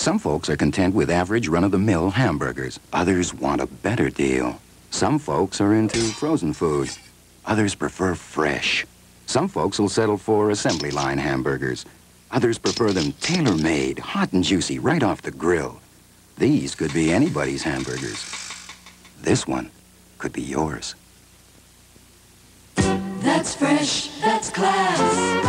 Some folks are content with average run-of-the-mill hamburgers. Others want a better deal. Some folks are into frozen food. Others prefer fresh. Some folks will settle for assembly line hamburgers. Others prefer them tailor-made, hot and juicy, right off the grill. These could be anybody's hamburgers. This one could be yours. That's fresh, that's class.